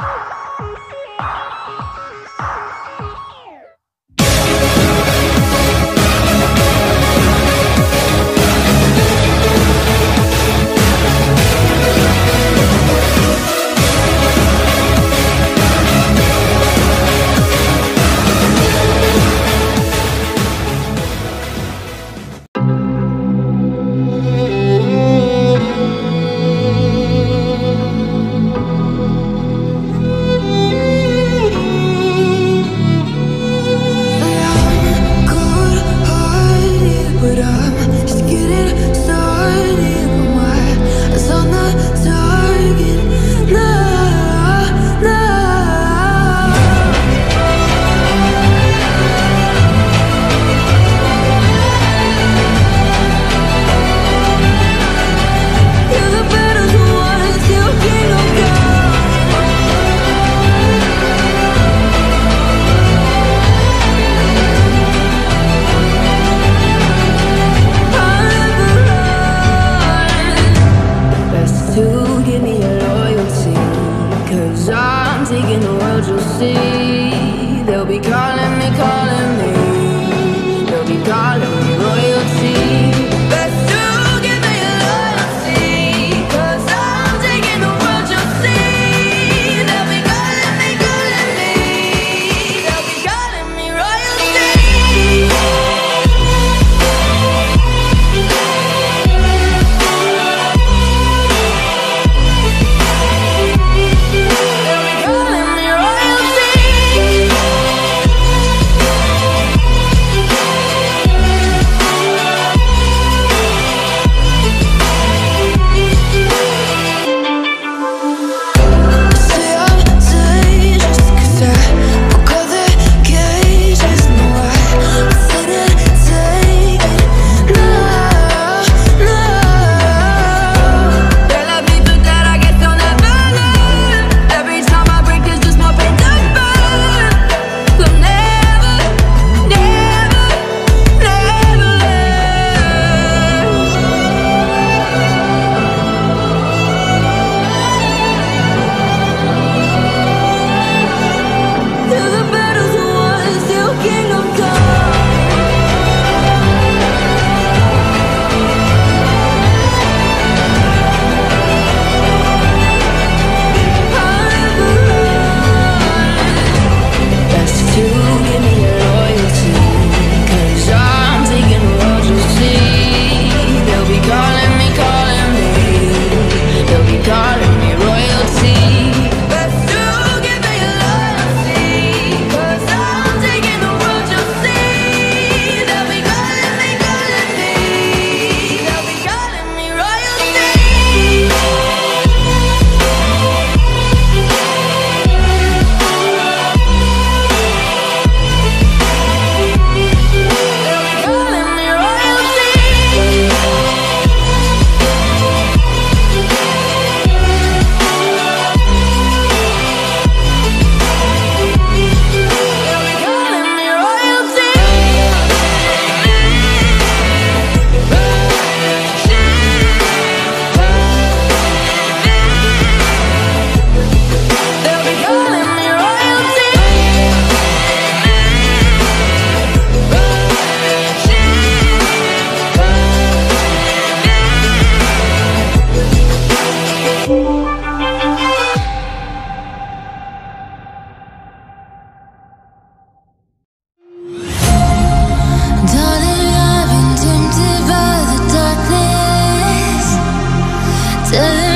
caught Till